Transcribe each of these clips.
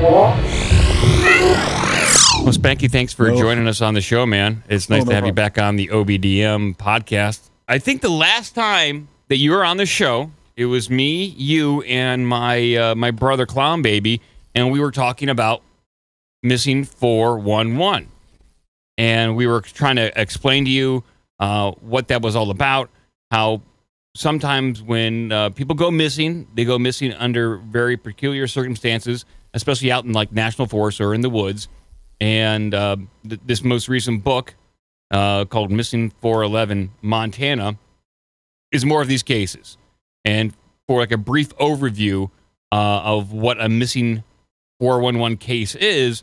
Well, Spanky, thanks for No. joining us on the show, man. It's nice Oh, no to have you back on the OBDM podcast. I think the last time that you were on the show, it was me, you, and my uh, my brother Clown Baby, and we were talking about missing four one one, and we were trying to explain to you uh, what that was all about. How sometimes when uh, people go missing, they go missing under very peculiar circumstances, especially out in like national forests or in the woods. And uh, th- this most recent book uh, called Missing 411 Montana is more of these cases. And for like a brief overview uh, of what a missing 411 case is,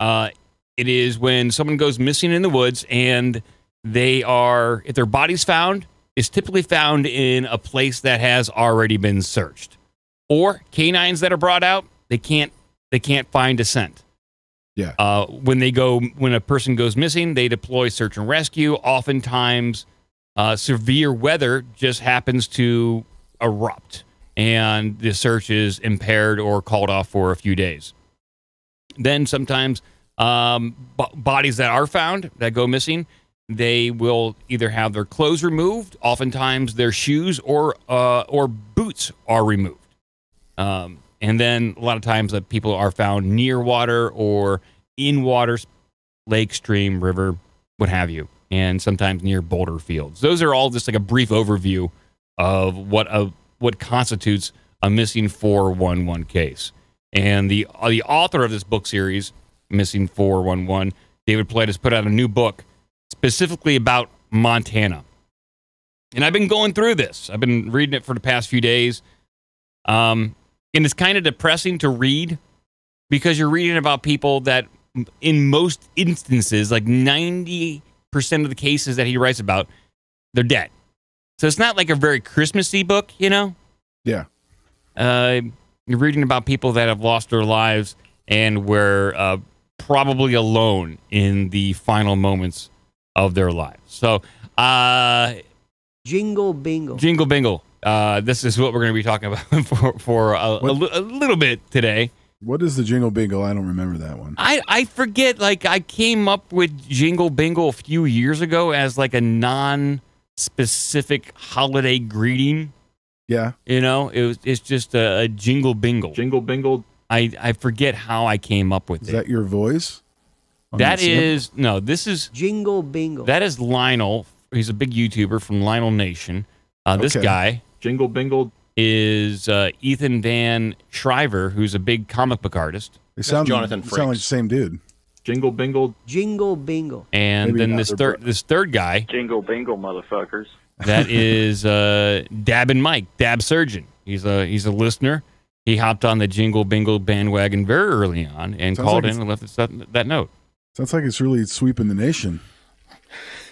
uh, it is when someone goes missing in the woods and they are, if their body's found, is typically found in a place that has already been searched. Or canines that are brought out, they can't they can't find a scent. Yeah. Uh, when they go when a person goes missing, they deploy search and rescue. Oftentimes, uh, severe weather just happens to erupt, and the search is impaired or called off for a few days. Then sometimes um, b- bodies that are found that go missing, they will either have their clothes removed. Oftentimes, their shoes or uh, or boots are removed. Um, and then a lot of times that people are found near water or in water, lake, stream, river, what have you, and sometimes near boulder fields. Those are all just like a brief overview of what a what constitutes a missing 411 case. And the uh, the author of this book series, Missing 411, David Platt, has put out a new book specifically about Montana. And I've been going through this. I've been reading it for the past few days. Um, and it's kind of depressing to read because you're reading about people that, in most instances, like 90% of the cases that he writes about, they're dead. So it's not like a very Christmassy book, you know? Yeah. Uh, you're reading about people that have lost their lives and were uh, probably alone in the final moments of their lives. So, uh, Jingle bingle Jingle Bingle. Uh, this is what we're going to be talking about for, for a, a, a little bit today. What is the jingle bingle? I don't remember that one. I, I forget, like, I came up with Jingle Bingle a few years ago as like a non specific holiday greeting. Yeah. You know, it was, it's just a, a Jingle Bingle. Jingle bingle. I, I forget how I came up with Is it. that your voice? That is snip? no, this is, Jingle bingle. that is Lionel. He's a big YouTuber from Lionel Nation. Uh, this Okay. guy, Jingle bingle. is uh, Ethan Van Sciver, who's a big comic book artist. They sound, Jonathan sound like the same dude. Jingle bingle. Jingle bingo. And Maybe then this third bro- this third guy, Jingle bingle, motherfuckers. that is uh, Dab and Mike, Dab Surgeon. He's a he's a listener. He hopped on the Jingle Bingle bandwagon very early on and Sounds called like in and left us that, that note. Sounds like it's really sweeping the nation.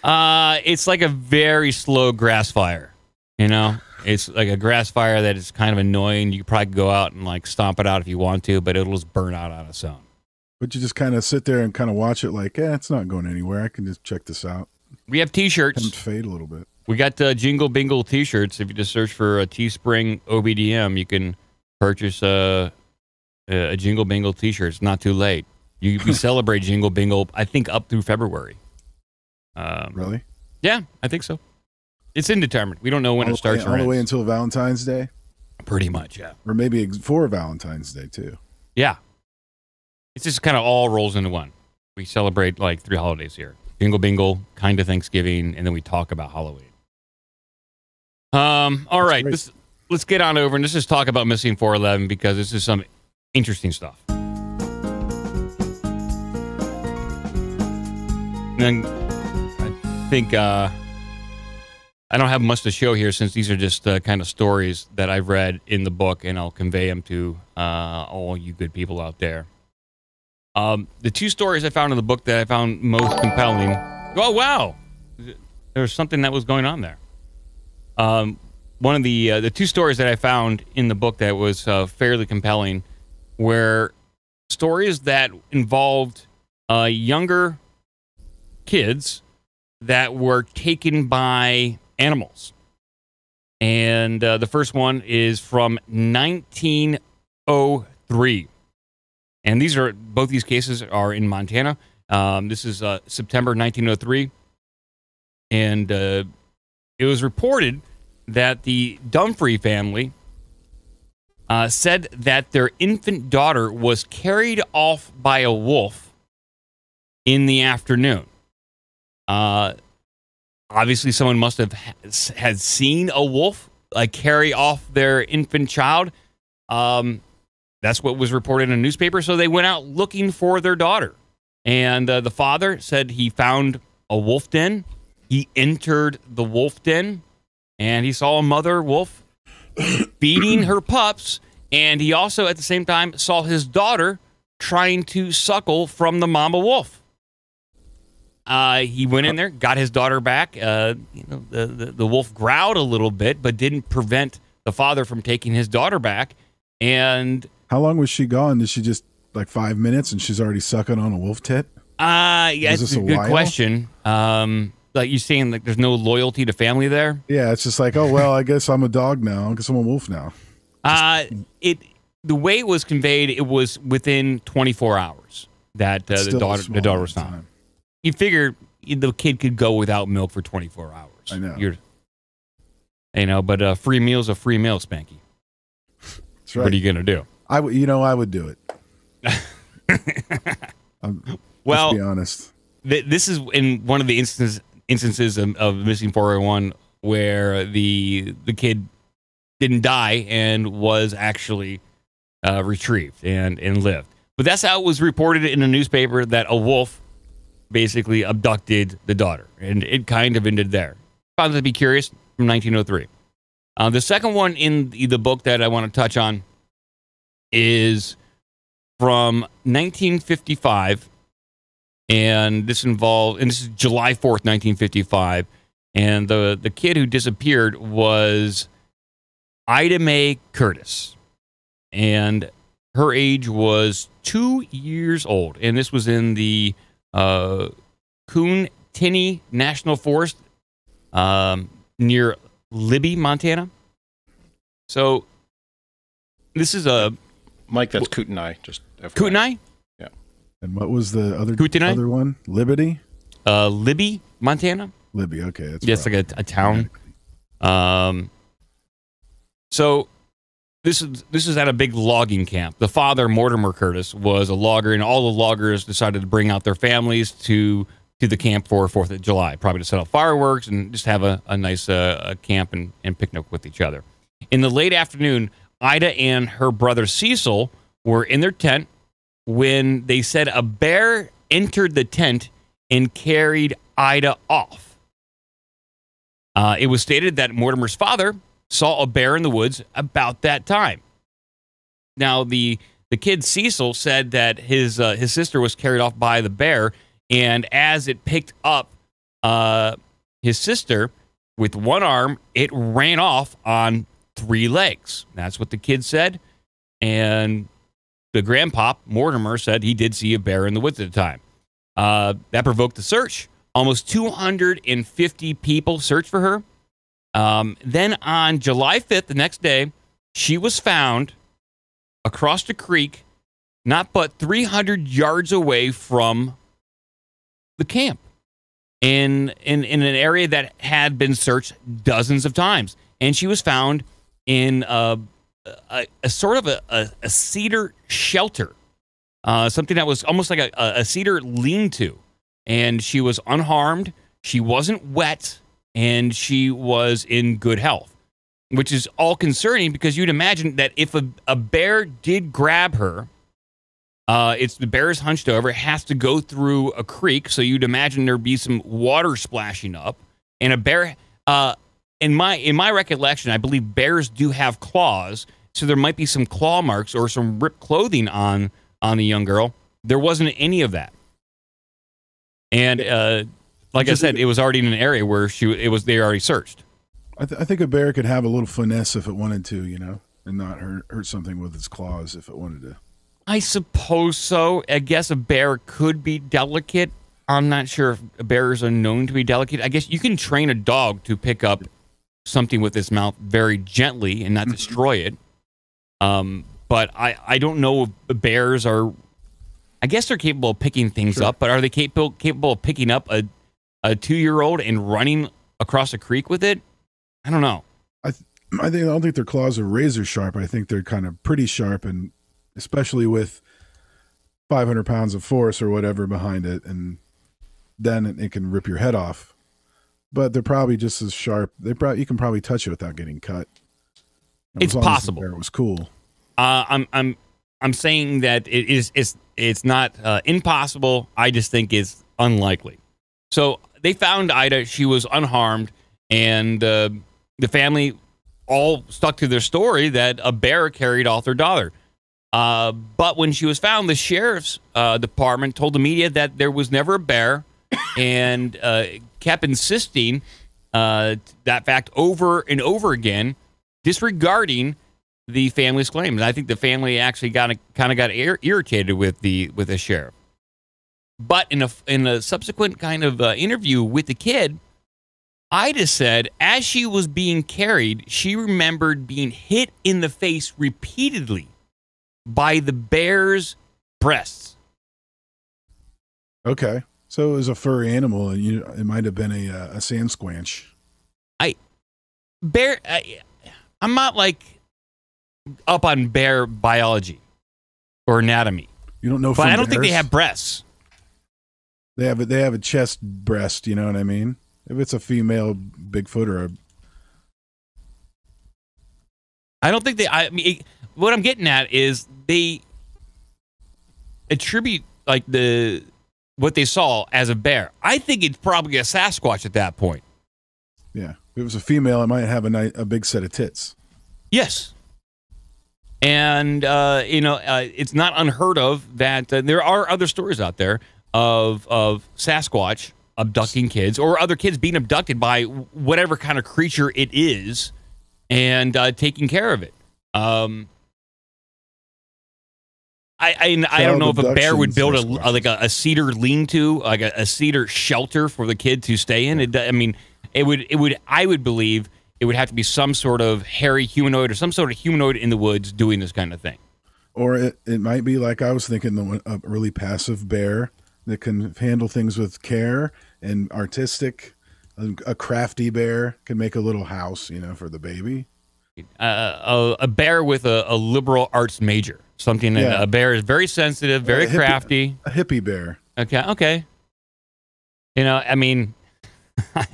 Uh, it's like a very slow grass fire. You know, it's like a grass fire that is kind of annoying. You probably go out and like stomp it out if you want to, but it'll just burn out on its own. But you just kind of sit there and kind of watch it like, eh, it's not going anywhere. I can just check this out. We have T-shirts. fade a little bit. We got uh, Jingle Bingle T-shirts. If you just search for a Teespring OBDM, you can purchase a, a Jingle Bingle T-shirt. It's not too late. You we celebrate Jingle Bingle, I think, up through February. Um, Really? yeah, I think so. It's indeterminate. We don't know when all it starts way, all the way until Valentine's Day, Pretty much, yeah. or maybe for Valentine's Day too. Yeah. It's just kind of all rolls into one. We celebrate like three holidays here Jingle Bingle, kind of Thanksgiving, and then we talk about Halloween. Um, all right, great. let's, let's get on over and let's just talk about Missing 411 because this is some interesting stuff. And I think uh, I don't have much to show here since these are just kind of stories that I've read in the book, and I'll convey them to uh, all you good people out there. Um, the two stories I found in the book that I found most compelling. Oh wow, there was something that was going on there. Um, one of the uh, the two stories that I found in the book that was uh, fairly compelling were stories that involved uh, younger kids that were taken by animals. And uh, the first one is from 1903. And these are both these cases are in Montana. Um, this is uh, September 1903, and uh, it was reported that the Dumfrey family uh, said that their infant daughter was carried off by a wolf in the afternoon. Obviously, someone must have had seen a wolf like carry off their infant child. Um, that's what was reported in a newspaper. So they went out looking for their daughter. And uh, the father said he found a wolf den. He entered the wolf den and he saw a mother wolf feeding her pups. And he also, at the same time, saw his daughter trying to suckle from the mama wolf. Uh, he went in there, got his daughter back. Uh, you know, the, the, the wolf growled a little bit, but didn't prevent the father from taking his daughter back. And How long was she gone? Did she just like five minutes and she's already sucking on a wolf tit? Uh, yeah, Was it's this a a good while? question. Um, like you saying, like there's no loyalty to family there. Yeah, it's just like, oh well, I guess I'm a dog now. I guess I'm a wolf now. Uh, it the way it was conveyed, it was within 24 hours that uh, the daughter the daughter was amount of found. You figure the kid could go without milk for 24 hours. I know. You're, you know, but uh, free meal's a free meal, Spanky. That's What are you gonna do? I would, you know, I would do it. Well, let's be honest. th- this is in one of the instances instances of, of missing 401 where the the kid didn't die and was actually uh, retrieved and and lived. But that's how it was reported in a newspaper that a wolf basically abducted the daughter, and it kind of ended there. Found to be curious from 1903. Uh, the second one in the, the book that I want to touch on is from 1955 and this involved and this is July 4th 1955 and the the kid who disappeared was Ida Mae Curtis. And her age was 2 years old. And this was in the uh Coon Tinney National Forest um near Libby Montana so this is a Mike, that's Kootenai. Just FYI. Kootenai Yeah. And what was the other Kootenai? other one? Liberty, uh Libby Montana Libby. Okay, that's Yes, like a, a town. Um, so this is this is at a big logging camp. The father, Mortimer Curtis, was a logger, and all the loggers decided to bring out their families to to the camp for Fourth of July, probably to set off fireworks and just have a, a nice uh, a camp and, and picnic with each other. In the late afternoon, Ida and her brother Cecil were in their tent when they said a bear entered the tent and carried Ida off. Uh, it was stated that Mortimer's father saw a bear in the woods about that time. Now, the the kid Cecil said that his uh, his sister was carried off by the bear, and as it picked up uh, his sister with one arm, it ran off on three legs. That's what the kid said, and the grandpop Mortimer said he did see a bear in the woods at the time. Uh, that provoked the search. Almost 250 people searched for her. Um, then on July 5th, the next day, she was found across the creek, not but 300 yards away from the camp, in in in an area that had been searched dozens of times, and she was found in a a, a sort of a, a, a cedar shelter, uh, something that was almost like a, a cedar lean-to, and she was unharmed. She wasn't wet, and she was in good health which is all concerning because you'd imagine that if a, a bear did grab her, uh, it's the bear is hunched over, it has to go through a creek, so you'd imagine there'd be some water splashing up, and a bear. Uh, in my in my recollection, I believe bears do have claws, so there might be some claw marks or some ripped clothing on on the young girl. There wasn't any of that, and uh, like I said, it was already in an area where she it was they already searched. I, th- I think a bear could have a little finesse if it wanted to, you know, and not hurt hurt something with its claws if it wanted to. I suppose so. I guess a bear could be delicate. I'm not sure if bears are known to be delicate. I guess you can train a dog to pick up something with its mouth very gently and not destroy it. Um, but I, I don't know if bears are I guess they're capable of picking things up, but are they capable capable of picking up a a two year old and running across a creek with it? I don't know. I think I don't think their claws are razor sharp. I think they're kind of pretty sharp, and especially with 500 pounds of force or whatever behind it, and then it, it can rip your head off. But they're probably just as sharp. They probably you can probably touch it without getting cut. As It's possible. It was cool. Uh, I'm I'm I'm saying that it is it's it's not uh, impossible. I just think it's unlikely. So they found Ida. She was unharmed, and uh, the family all stuck to their story that a bear carried off their daughter. Uh, but when she was found, the sheriff's uh, department told the media that there was never a bear, and uh, kept insisting uh, that fact over and over again, disregarding the family's claims. I think the family actually got kind of got ir- irritated with the with the sheriff. But in a in a subsequent kind of uh, interview with the kid, Ida said as she was being carried, she remembered being hit in the face repeatedly by the bear's breasts. Okay, so it was a furry animal, and you it might have been a uh, a sand squanch. I bear, I, I'm not like up on bear biology or anatomy, You don't know, but I don't think they have breasts. They have a, they have a chest breast. You know what I mean? If it's a female Bigfoot or a I don't think they. I mean, it- what I'm getting at is they attribute like the what they saw as a bear. I think it's probably a Sasquatch at that point. yeah, if it was a female, it might have a ni- a big set of tits. Yes. And uh, you know, uh, it's not unheard of that uh, there are other stories out there of of Sasquatch abducting kids or other kids being abducted by whatever kind of creature it is and uh, taking care of it. Um, I I, I don't know if a bear would build a, a like a, a cedar lean-to, like a, a cedar shelter for the kid to stay in. It, I mean, it would it would I would believe it would have to be some sort of hairy humanoid or some sort of humanoid in the woods doing this kind of thing. Or it, it might be like I was thinking, the a really passive bear that can handle things with care and artistic. A, a crafty bear can make a little house, you know, for the baby. Uh, a, a bear with a, a liberal arts major, something that Yeah. a bear is very sensitive, very hippie- crafty. A hippie bear. Okay, okay. You know, I mean, I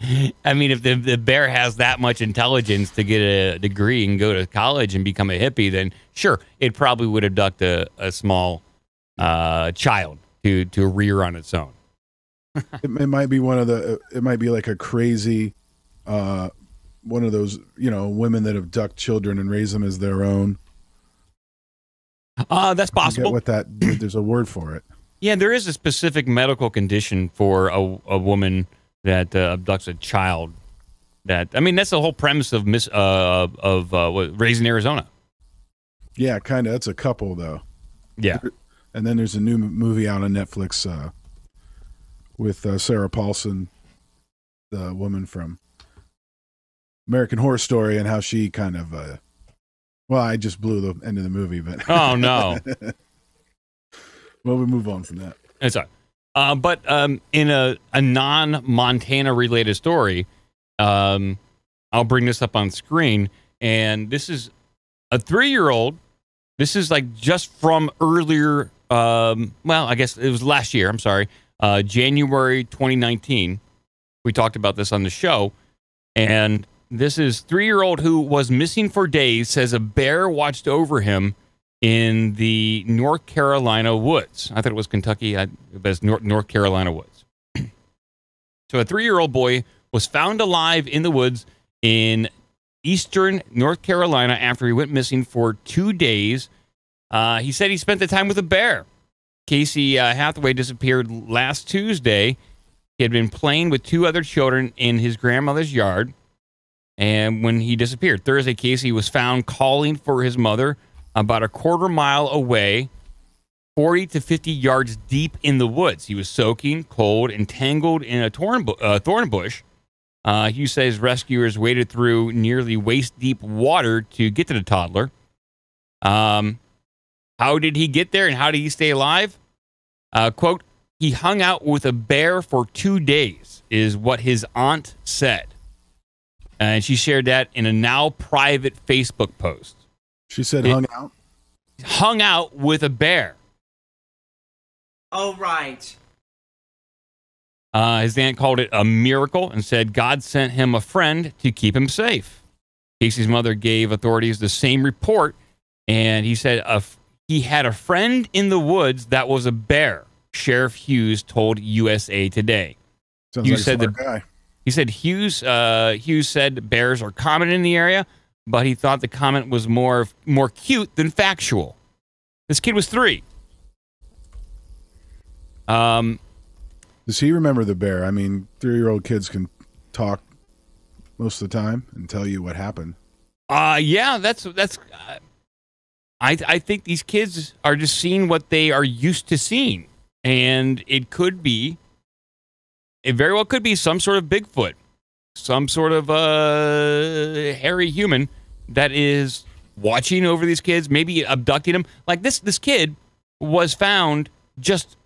mean, I mean, if the, the bear has that much intelligence to get a degree and go to college and become a hippie, then sure, it probably would abduct a, a small uh, child to to rear on its own. it, it might be one of the. It might be like a crazy, uh, one of those you know women that abduct children and raise them as their own. Uh, that's I possible. What that? There's a word for it. Yeah, there is a specific medical condition for a, a woman that uh, abducts a child. That I mean, that's the whole premise of Miss uh, of uh, what, Raising Arizona. Yeah, kind of. That's a couple though. Yeah, And then there's a new movie out on Netflix uh, with uh, Sarah Paulson, the woman from American Horror Story, and how she kind of. Uh, well, I just blew the end of the movie, but Oh, no. well, we move on from that. It's all right. Uh, but um, in a, a non Montana related story, um, I'll bring this up on screen. And this is a three year old. This is like just from earlier. Um, well, I guess it was last year. I'm sorry. Uh, January 2019. We talked about this on the show. And this is three year old who was missing for days says a bear watched over him in the North Carolina woods. I thought it was Kentucky, I, but it's North, North Carolina woods. so a three-year-old boy was found alive in the woods in eastern North Carolina after he went missing for two days. Uh, he said he spent the time with a bear. Casey uh, Hathaway disappeared last Tuesday. He had been playing with two other children in his grandmother's yard. And when he disappeared, Thursday, Casey was found calling for his mother about a quarter mile away, 40 to 50 yards deep in the woods. He was soaking, cold, and tangled in a thorn, bu- uh, thorn bush. Uh, Hugh says rescuers waded through nearly waist deep water to get to the toddler. Um, how did he get there and how did he stay alive? Uh, quote, he hung out with a bear for two days, is what his aunt said. And she shared that in a now private Facebook post. She said It- hung out. Hung out with a bear. Oh, right. Uh, his aunt called it a miracle and said God sent him a friend to keep him safe. Casey's mother gave authorities the same report, and he said a f- he had a friend in the woods that was a bear. Sheriff Hughes told USA Today. Sounds You like said the- guy. He said Hughes uh, Hughes said bears are common in the area, but he thought the comment was more more cute than factual. This kid was three. Um, Does he remember the bear? I mean, three-year-old kids can talk most of the time and tell you what happened. Uh yeah, that's that's. Uh, I I think these kids are just seeing what they are used to seeing, and it could be. It very well could be some sort of Bigfoot, some sort of uh hairy human that is watching over these kids, maybe abducting them. Like this this kid was found just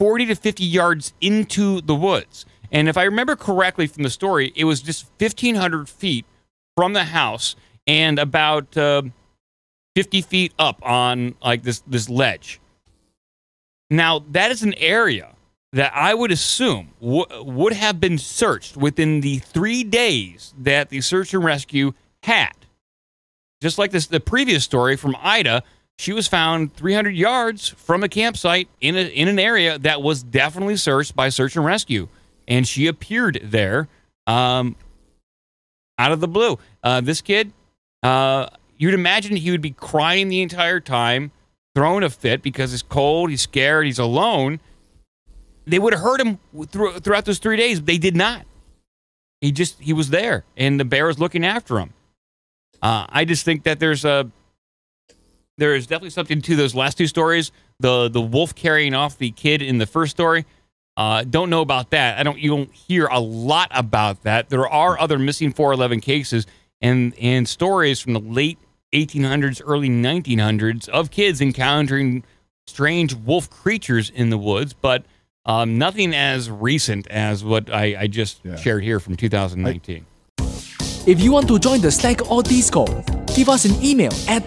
40 to 50 yards into the woods. And if I remember correctly from the story, it was just 1,500 feet from the house and about uh, 50 feet up on like this, this ledge. Now, that is an area that I would assume w- would have been searched within the three days that the search and rescue had. Just like this, the previous story from Ida, she was found 300 yards from a campsite in, a, in an area that was definitely searched by search and rescue. And she appeared there um, out of the blue. Uh, this kid, uh, you'd imagine he would be crying the entire time, throwing a fit because it's cold, he's scared, he's alone. They would have heard him through, throughout those three days. They did not. He just he was there, and the bear was looking after him. Uh, I just think that there's a there is definitely something to those last two stories. The the wolf carrying off the kid in the first story. Uh, don't know about that. I don't. You don't hear a lot about that. There are other missing 411 cases and and stories from the late 1800s, early 1900s of kids encountering strange wolf creatures in the woods, but um, nothing as recent as what I, I just Yeah. shared here from 2019. If you want to join the Slack or Discord, give us an email at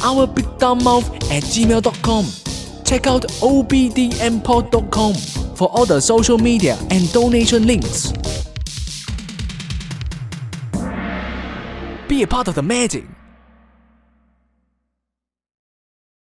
ourbigdumbmouth at gmail.com. Check out obdmpod.com for all the social media and donation links. Be a part of the magic.